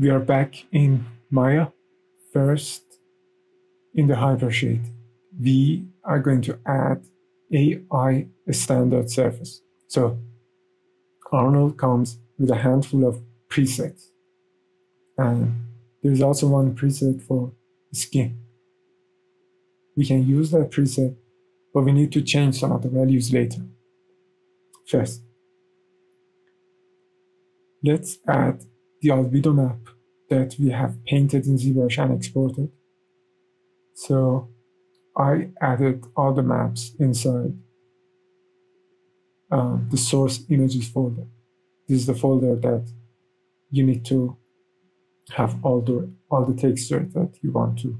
we are back in Maya. First, in the hypershade, we are going to add AI standard surface. So Arnold comes with a handful of presets. And there's also one preset for skin. We can use that preset, but we need to change some of the values later. First, let's add the albedo map that we have painted in ZBrush and exported. So I added all the maps inside um, the source images folder. This is the folder that you need to have all the all the texture that you want to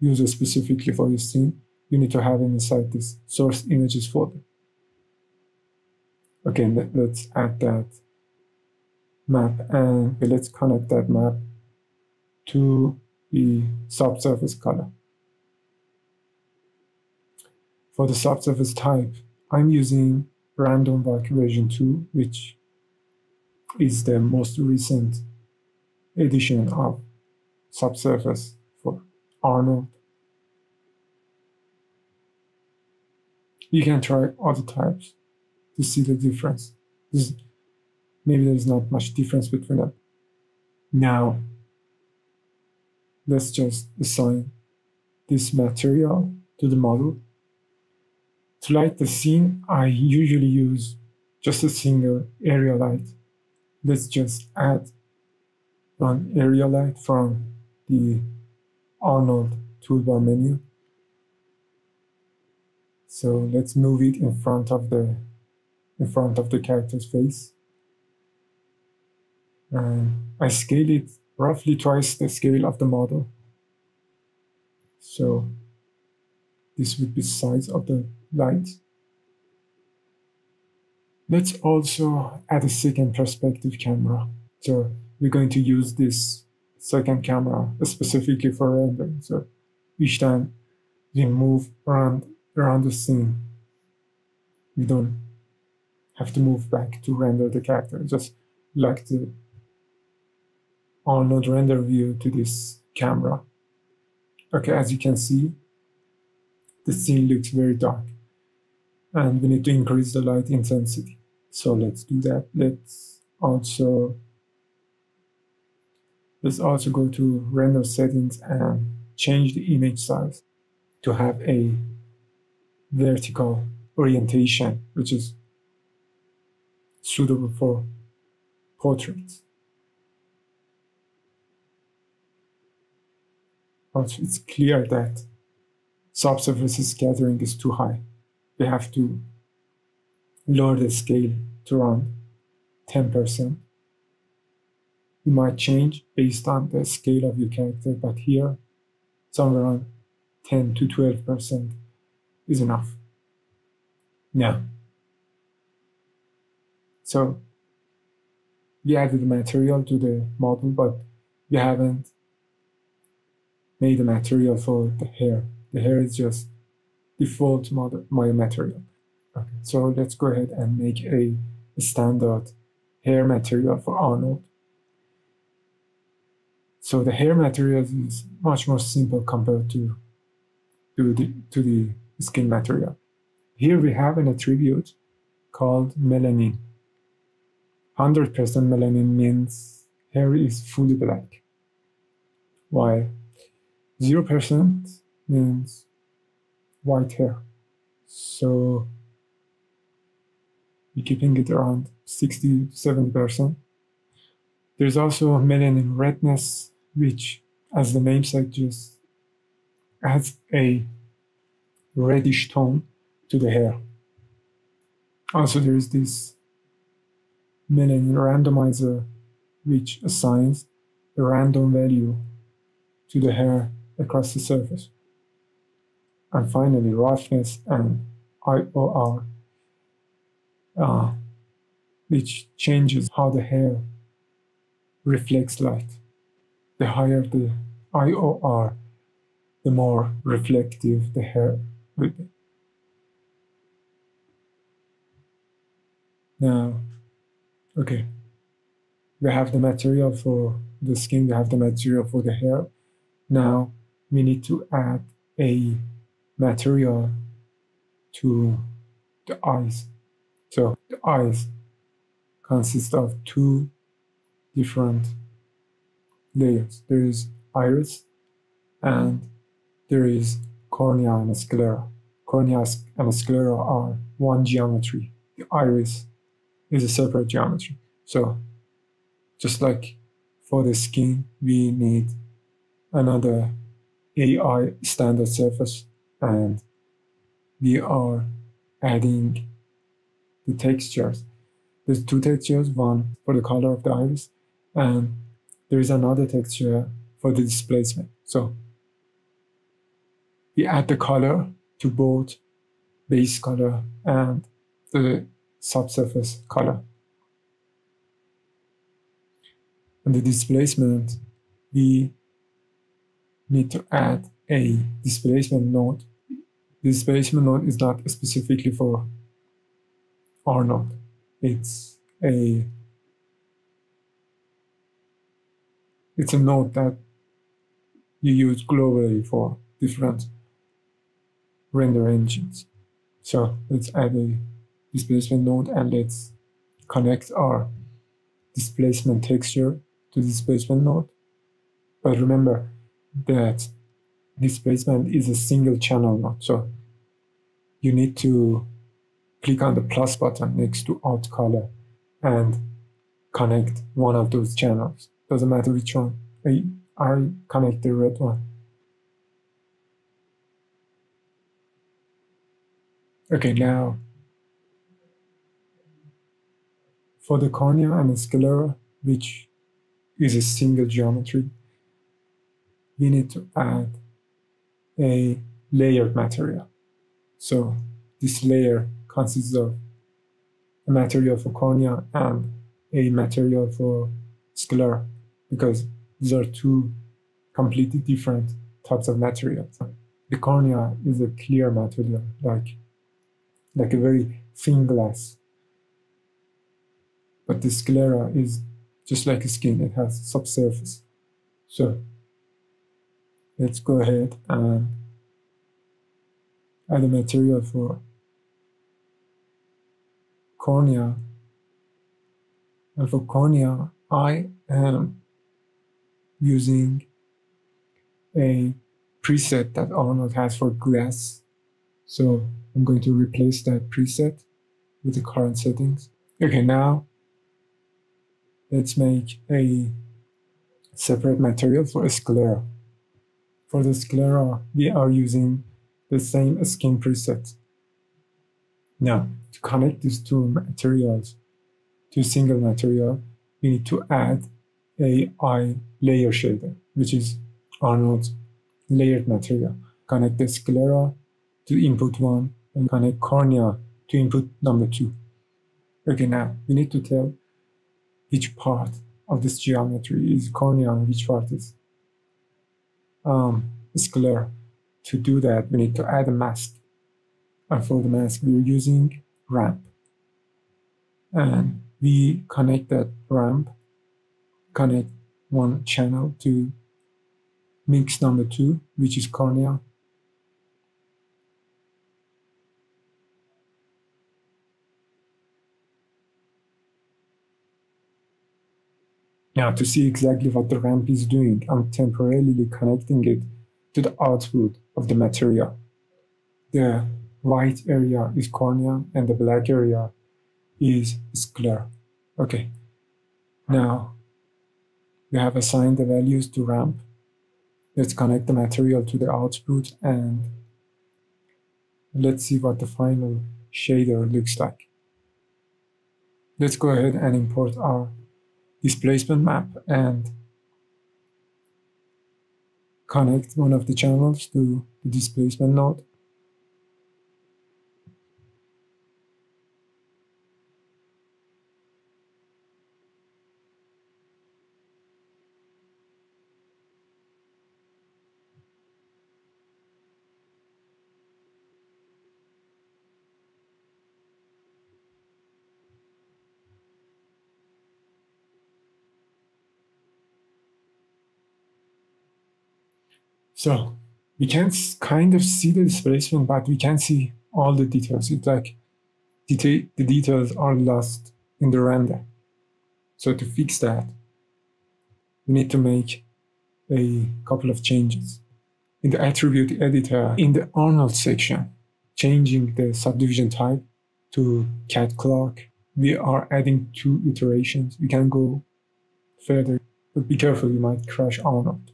use specifically for your scene. You need to have inside this source images folder. Okay, let, let's add that map and let's connect that map to the subsurface color. For the subsurface type, I'm using Random Walk version 2, which is the most recent edition of subsurface for Arnold. You can try other types to see the difference. This, maybe there's not much difference between them. Now, let's just assign this material to the model. To light the scene, I usually use just a single area light. Let's just add an area light from the Arnold toolbar menu. So let's move it in front of the in front of the character's face. And I scale it roughly twice the scale of the model. So this would be size of the light. Let's also add a second perspective camera. So we're going to use this second camera specifically for rendering. So each time we move around around the scene, we don't have to move back to render the character. Just like the Arnold render view to this camera. Okay, as you can see, the scene looks very dark and we need to increase the light intensity. So let's do that. Let's also let's also go to render settings and change the image size to have a vertical orientation, which is suitable for portraits. Also, it's clear that subsurface scattering is too high. We have to lower the scale to around 10%. It might change based on the scale of your character, but here, somewhere around 10 to 12% is enough. Now, so we added the material to the model, but we haven't made the material for the hair. The hair is just default model, my material. Okay, so let's go ahead and make a standard hair material for Arnold. So the hair material is much more simple compared to, to, the, to the skin material. Here we have an attribute called melanin. 100% melanin means hair is fully black, while 0% means white hair. So we're keeping it around 60 70%. There's also melanin redness, which, as the name suggests, adds a reddish tone to the hair. Also, there is this melanin randomizer which assigns a random value to the hair across the surface. And finally, roughness and IOR, uh, which changes how the hair reflects light. The higher the IOR, the more reflective the hair will be. Now, okay. we have the material for the skin, we have the material for the hair. Now we need to add a material to the eyes. So the eyes consist of two different layers. There is iris and there is cornea and sclera. Cornea and sclera are one geometry. The iris is a separate geometry. So just like for the skin, we need another AI standard surface and we are adding the textures. There's two textures, one for the color of the iris and there is another texture for the displacement. So we add the color to both base color and the subsurface color. And the displacement, we need to add a displacement node. The displacement node is not specifically for Arnold. It's a it's a node that you use globally for different render engines. So let's add a displacement node and let's connect our displacement texture to displacement node. But remember that displacement is a single channel node. So you need to click on the plus button next to out color and connect one of those channels. Doesn't matter which one. I, I connect the red one. Okay, now for the cornea and the sclera, which is a single geometry, we need to add a layered material. So this layer consists of a material for cornea and a material for sclera because these are two completely different types of materials. The cornea is a clear material, like like a very thin glass. But the sclera is just like a skin, it has subsurface. So let's go ahead and add a material for cornea. And for cornea, I am using a preset that Arnold has for glass. So I'm going to replace that preset with the current settings. Okay, now let's make a separate material for sclera. For the sclera, we are using the same skin preset. Now, to connect these two materials to a single material, we need to add a AI layer shader, which is Arnold's layered material. Connect the sclera to input one and connect cornea to input number two. Okay, now we need to tell which part of this geometry is cornea and which part is um, sclera. To do that, we need to add a mask. And for the mask, we're using ramp. And we connect that ramp, connect one channel to mix number two, which is cornea, Now to see exactly what the ramp is doing, I'm temporarily connecting it to the output of the material. The white area is cornea and the black area is sclera. Okay, now we have assigned the values to ramp. Let's connect the material to the output and let's see what the final shader looks like. Let's go ahead and import our displacement map and connect one of the channels to the displacement node. So we can kind of see the displacement, but we can't see all the details. It's like the details are lost in the render. So to fix that, we need to make a couple of changes. In the attribute editor, in the Arnold section, changing the subdivision type to catclark, we are adding two iterations. We can go further, but be careful, you might crash Arnold.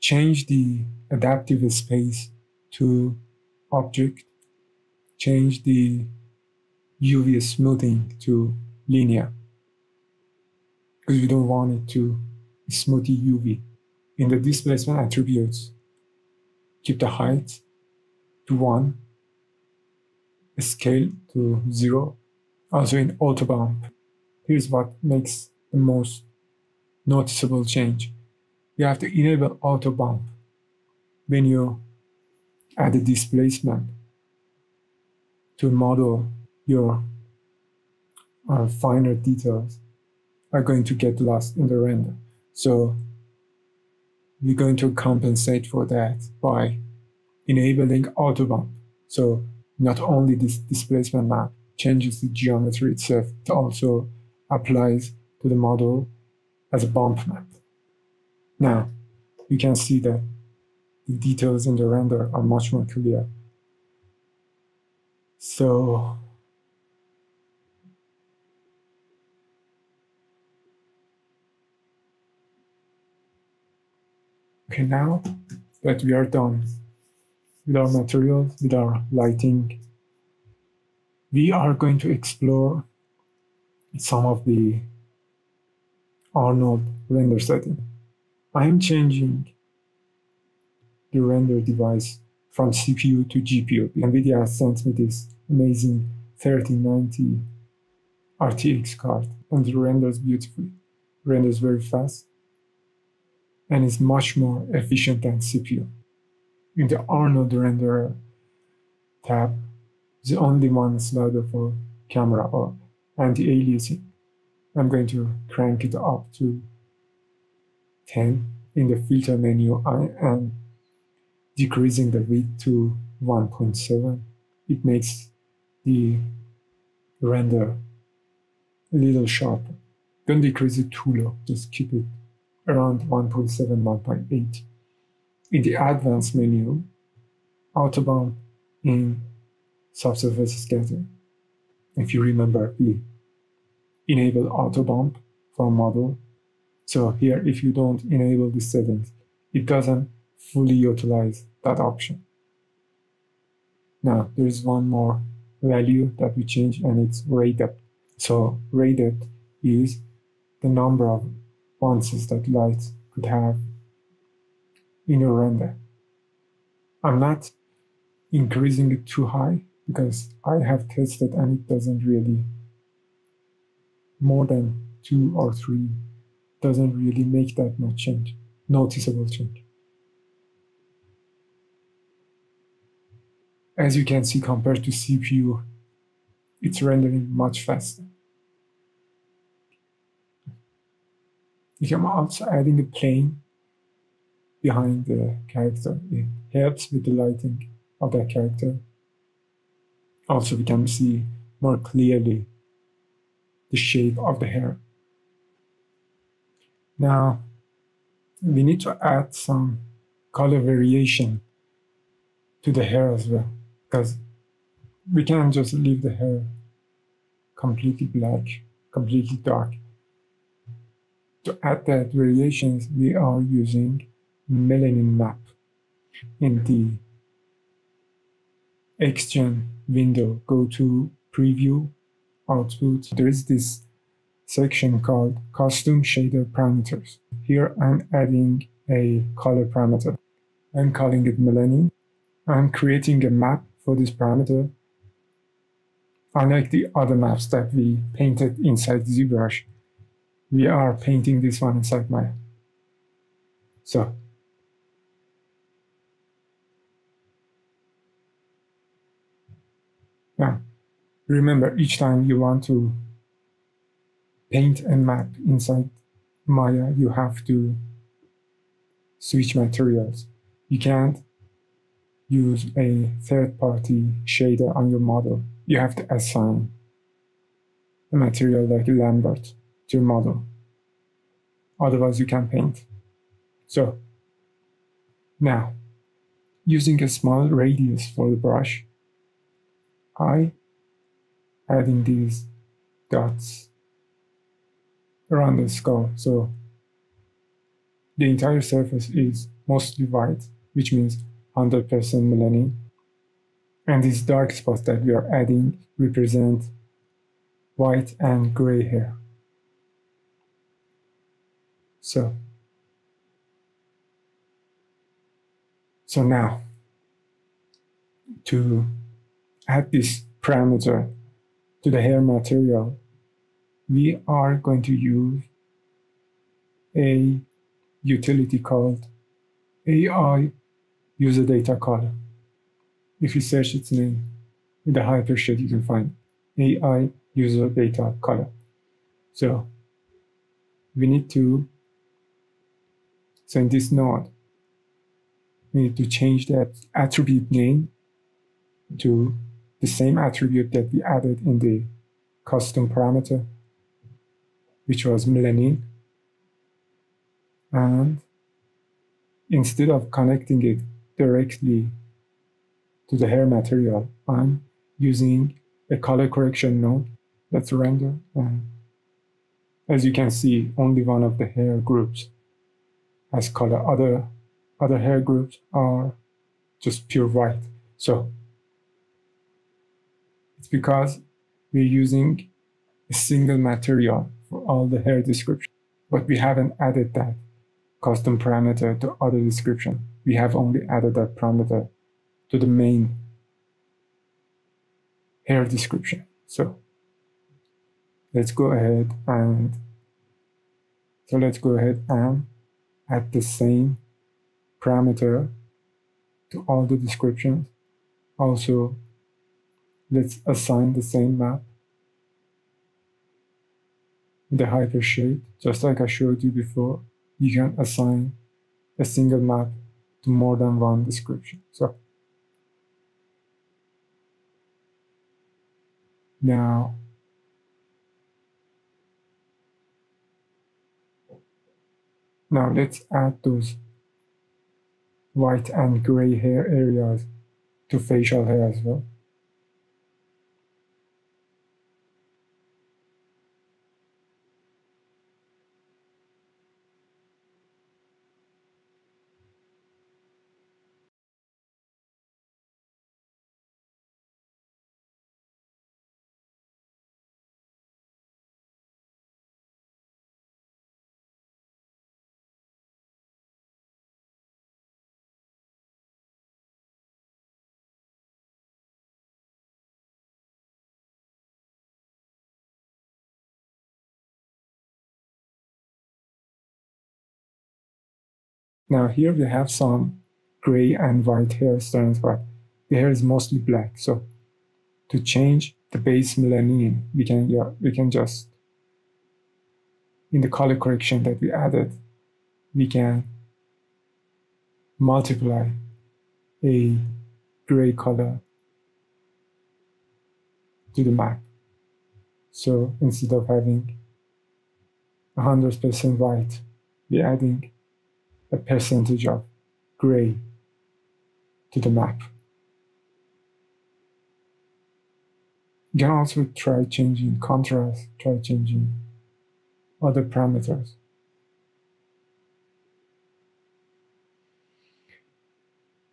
Change the adaptive space to object. Change the UV smoothing to linear because we don't want it to smoothie UV. In the displacement attributes, keep the height to 1, scale to 0. Also in auto bump, here's what makes the most noticeable change. You have to enable auto bump when you add a displacement to model your uh, finer details are going to get lost in the render. So we're going to compensate for that by enabling auto bump. So not only this displacement map changes the geometry itself, it also applies to the model as a bump map. Now, you can see that the details in the render are much more clear. So Okay, now that we are done with our materials, with our lighting, we are going to explore some of the Arnold render setting. I am changing the render device from CPU to GPU. NVIDIA sent me this amazing 3090 RTX card and it renders beautifully, renders very fast and is much more efficient than CPU. In the Arnold renderer tab, the only one slider for camera uh, or anti-aliasing. I'm going to crank it up to 10 in the filter menu. I am decreasing the width to 1.7. It makes the render a little sharper. Don't decrease it too low, just keep it around 1.7, 1.8. In the advanced menu, autobump in subsurface scatter. If you remember, we enable autobump for model. So here, if you don't enable the settings, it doesn't fully utilize that option. Now, there is one more value that we change and it's depth. So depth is the number of bounces that light could have in your render. I'm not increasing it too high because I have tested and it doesn't really more than two or three doesn't really make that much change, noticeable change. As you can see, compared to CPU, it's rendering much faster. You can also adding a plane behind the character. It helps with the lighting of that character. Also, we can see more clearly the shape of the hair. Now, we need to add some color variation to the hair as well, because we can't just leave the hair completely black, completely dark. To add that variations, we are using melanin map in the XGen window. Go to preview output. There is this section called custom shader parameters. Here I'm adding a color parameter. I'm calling it melanin. I'm creating a map for this parameter. Unlike the other maps that we painted inside ZBrush, we are painting this one inside Maya. So now remember each time you want to paint a map inside Maya, you have to switch materials. you can't use a third party shader on your model. You have to assign a material like Lambert to your model. Otherwise, you can't paint. So, now, using a small radius for the brush, I adding these dots around the skull. So the entire surface is mostly white, which means 100% melanin. And these dark spots that we are adding represent white and gray hair. So, so now to add this parameter to the hair material, we are going to use a utility called AI user data color. If you search its name in the hypershade, you can find AI user data color. So we need to, in this node, we need to change that attribute name to the same attribute that we added in the custom parameter, which was melanin. And instead of connecting it directly to the hair material, I'm using a color correction node that's render. And as you can see, only one of the hair groups has color. Other, other hair groups are just pure white. So it's because we're using a single material for all the hair description, but we haven't added that custom parameter to other description. We have only added that parameter to the main hair description. So let's go ahead and so let's go ahead and add the same parameter to all the descriptions. Also Let's assign the same map in the hypershade, just like I showed you before. You can assign a single map to more than one description. So now now let's add those white and gray hair areas to facial hair as well. Now here we have some gray and white hair strands, but the hair is mostly black. So to change the base melanin, we can yeah, we can just in the color correction that we added, we can multiply a gray color to the map. So instead of having 100% white, we're adding a percentage of gray to the map. You can also try changing contrast, try changing other parameters.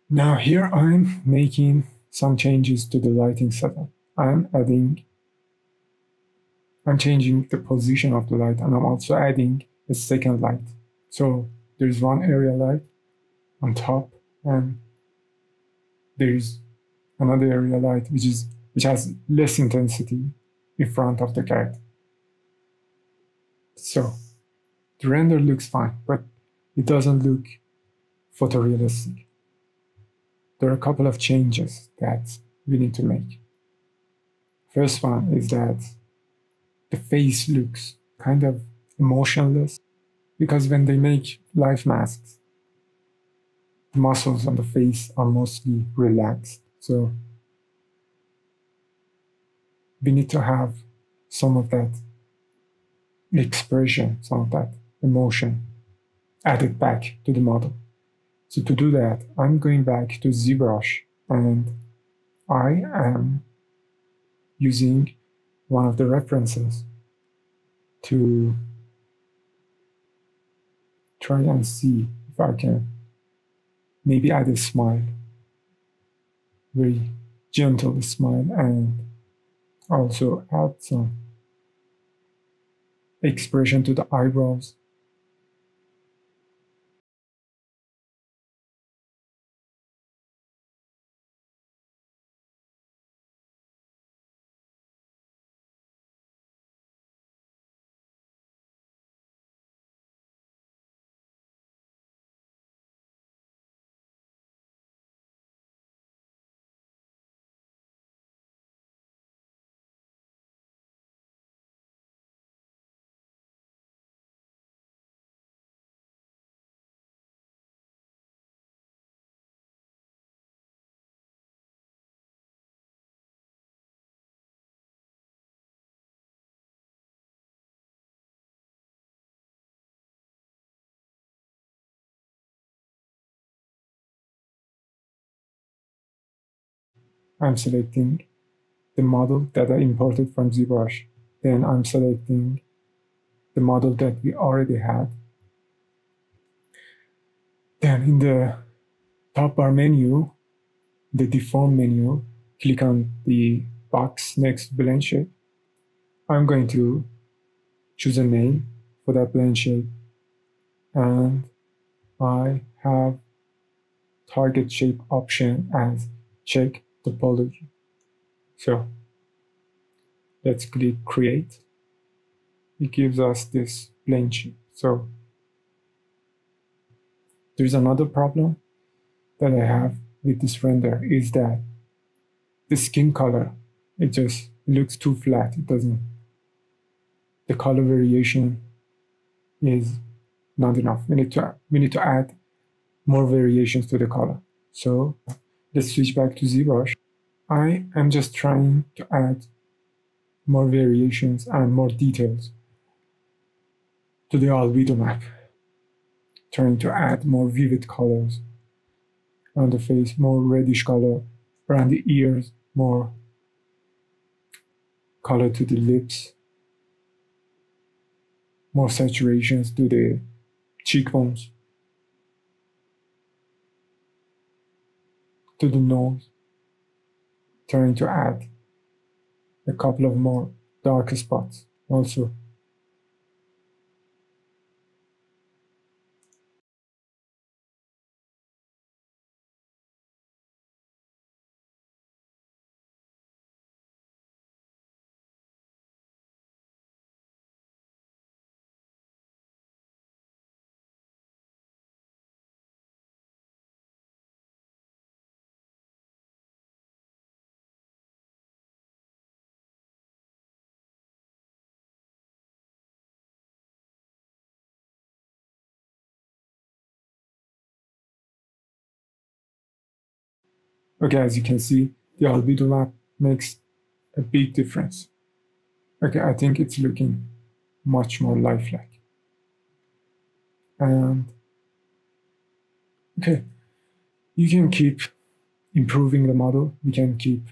Now here I'm making some changes to the lighting setup. I'm adding, I'm changing the position of the light and I'm also adding a second light. So there's one area light on top and there's another area light which is which has less intensity in front of the character. So the render looks fine, but it doesn't look photorealistic. There are a couple of changes that we need to make. First one is that the face looks kind of emotionless because when they make life masks, muscles on the face are mostly relaxed. So we need to have some of that expression, some of that emotion added back to the model. So to do that, I'm going back to ZBrush and I am using one of the references to try and see if I can maybe add a smile, very gentle smile, and also add some expression to the eyebrows. I'm selecting the model that I imported from ZBrush. Then I'm selecting the model that we already had. Then in the top bar menu, the deform menu, click on the box next to blend shape. I'm going to choose a name for that blend shape and I have target shape option as check topology. So let's click create. It gives us this plane. So there's another problem that I have with this render is that the skin color, it just looks too flat. It doesn't, the color variation is not enough. We need to, we need to add more variations to the color. So Let's switch back to ZBrush. I am just trying to add more variations and more details to the albedo map. Trying to add more vivid colors on the face, more reddish color around the ears, more color to the lips, more saturations to the cheekbones. To the nose, trying to add a couple of more darker spots also. Okay, as you can see, the albedo map makes a big difference. Okay, I think it's looking much more lifelike. And okay, you can keep improving the model. You can keep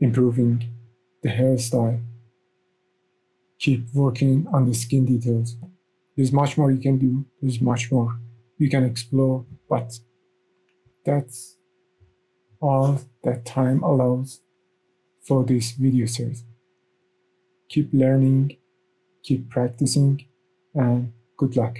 improving the hairstyle. Keep working on the skin details. There's much more you can do. There's much more you can explore, but that's all that time allows for this video series. Keep learning, keep practicing, and good luck.